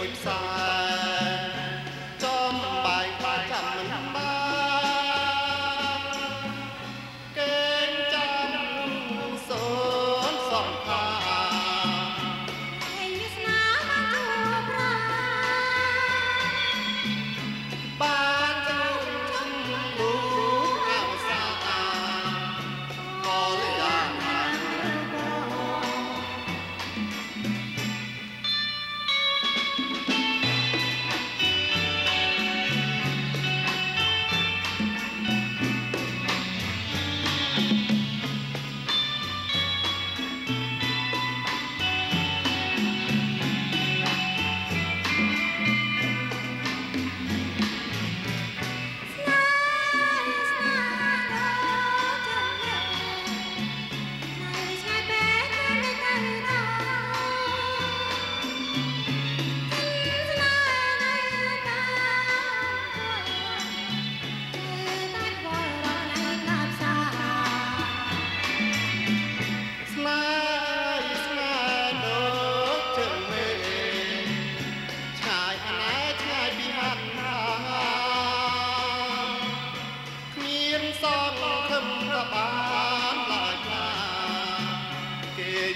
Lord, Father.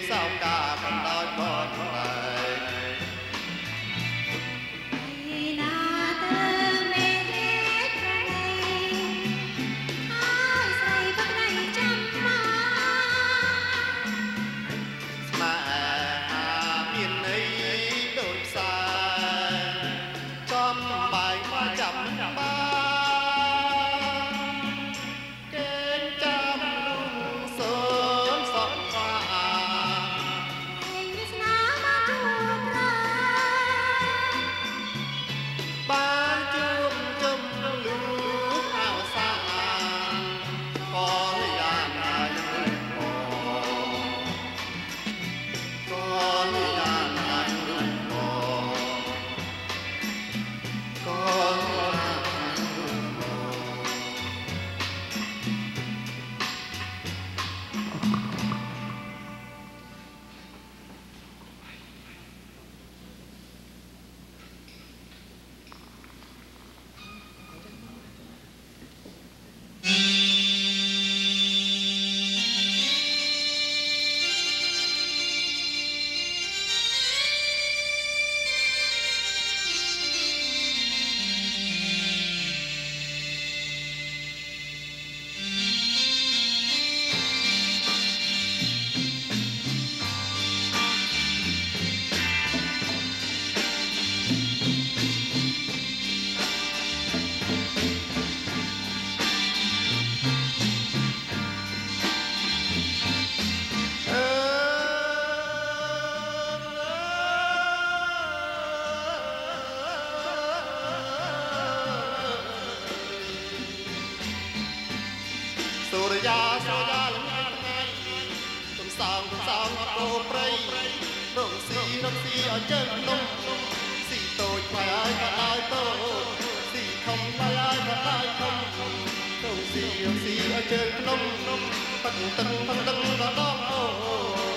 Sao យ៉ាសូយ៉ាលងាយថ្ងៃទំសងទំសងអពោព្រៃរងស៊ីរងស៊ីឲ្យជើងនំស៊ីតូចខ្វាយឲ្យក៏ដោយតូចស៊ីធំខ្វាយឲ្យក៏ដោយធំទៅស៊ីរងស៊ីឲ្យជើងនំប៉ឹងតឹងប៉ឹងតឹងក៏ដងអូ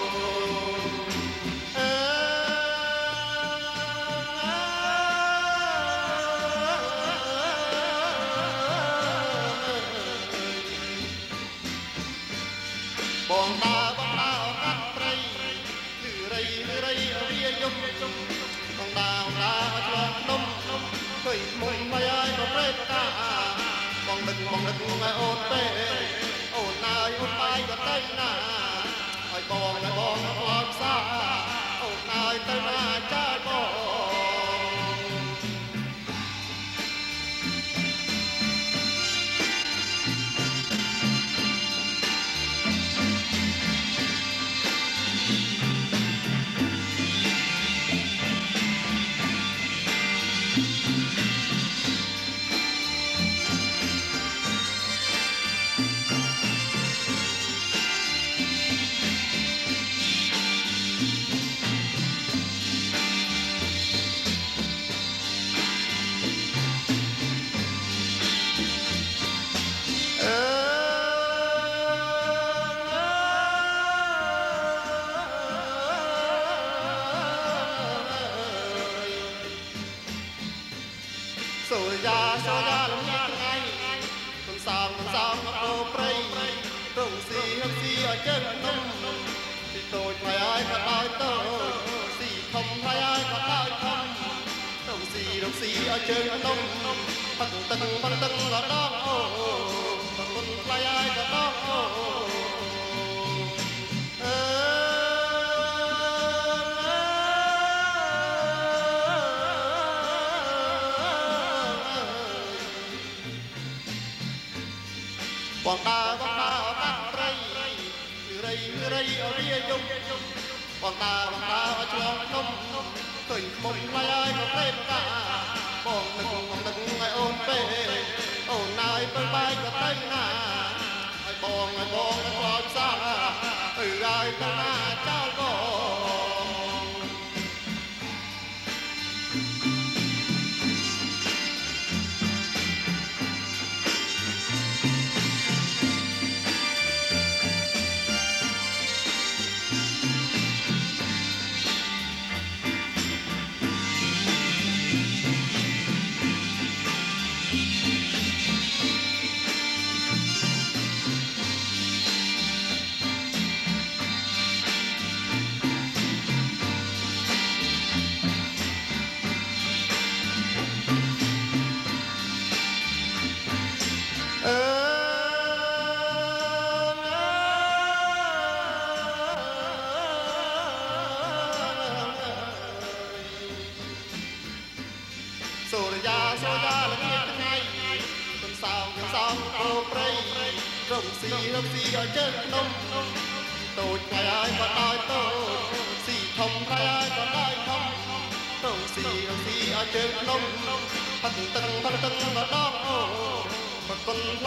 រងស៊ីឲ្យជើងនំផឹកទឹកផឹកទឹកក៏ដល់អូគុំថ្លៃឲ្យក៏ដល់អូអើបងតាបងតាអកាត់ត្រីរៃរៃអរិយយំបងតាបងតាអឆ្លងនំឃើញមុំថ្លៃឲ្យក៏ព្រេតកា បងនឹកបងនឹកឲ្យអូនពេអូនណាយទៅបាយក៏ទៅណាឲ្យបងឲ្យបងឲ្យខ្លោចសាអើឲ្យទៅណា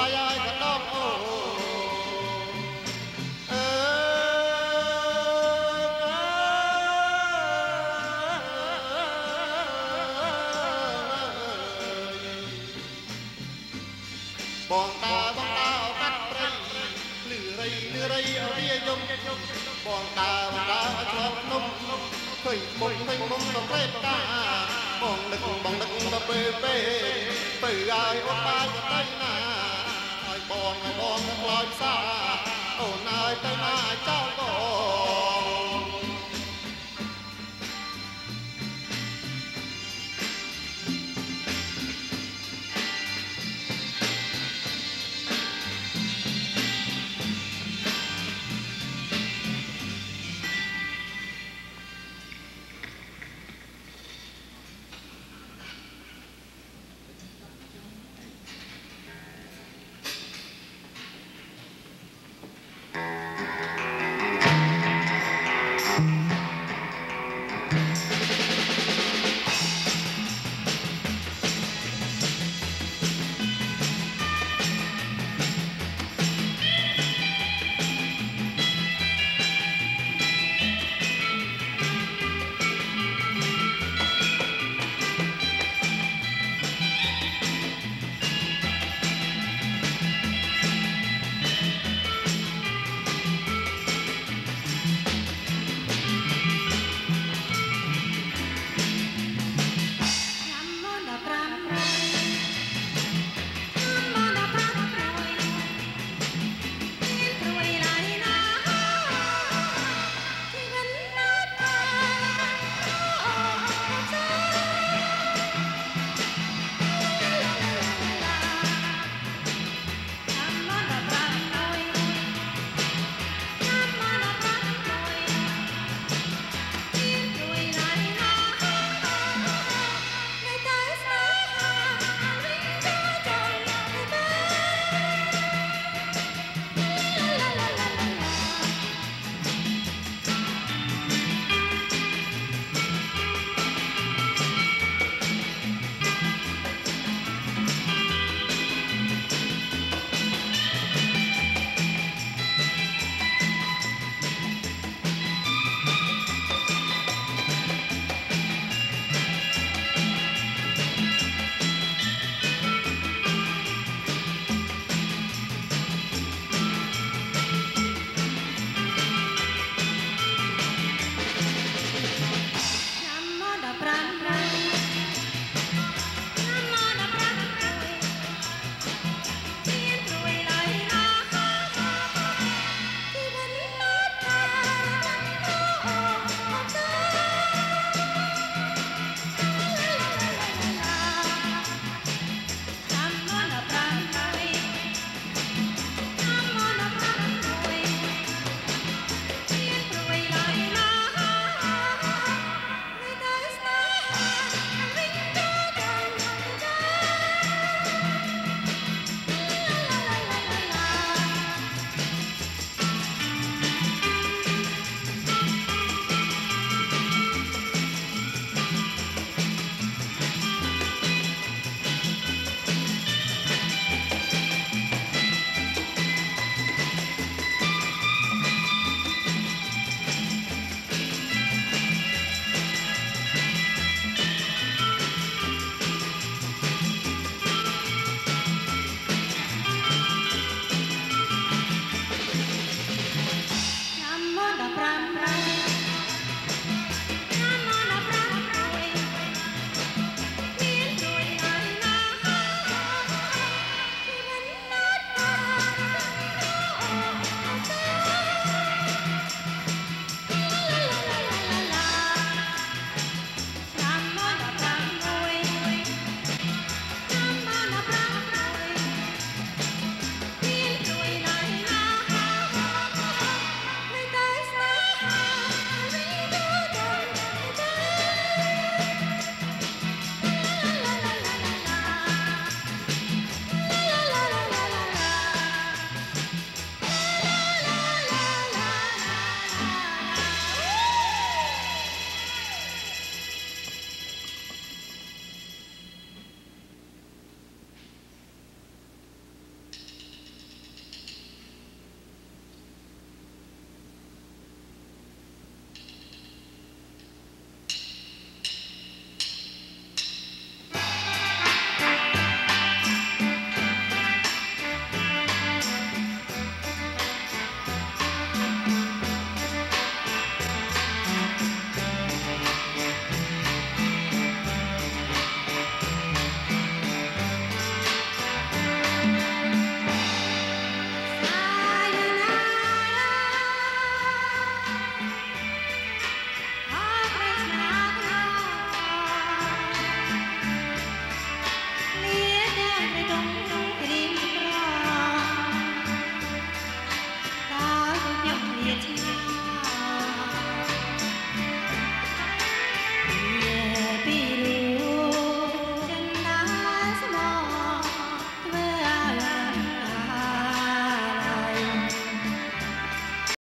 កុនថ្លៃឲ្យក៏ដល់អូអើបងតាបងតាអកាត់ព្រៃលឺរៃលឺរៃអរិយយំបងតាបងតាអឆ្លងនំឃើញមុំឃើញមុំទៅព្រេតតាបងនឹកបងនឹកទៅពេលពេលទៅឲ្យអូនបាយក៏ទៅណាឲ្យ បងឲ្យបងខ្លោចសាអូនអើយទៅណាចោលបង